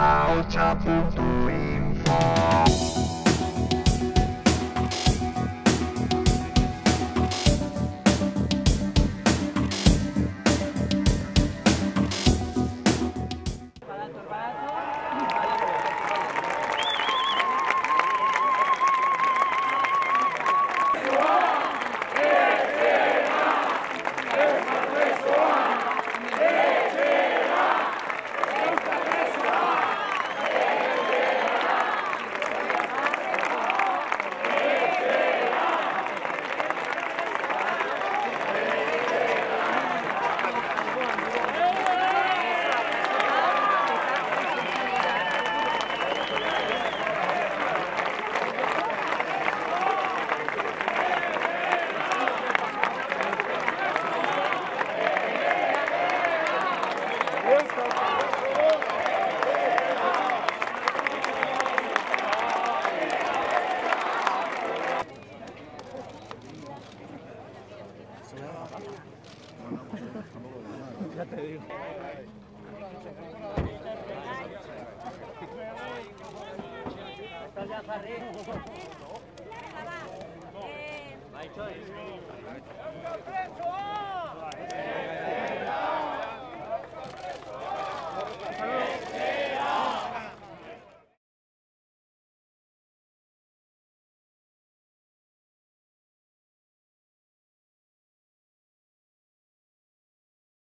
Ya te digo. Esto ya arriba. Eh,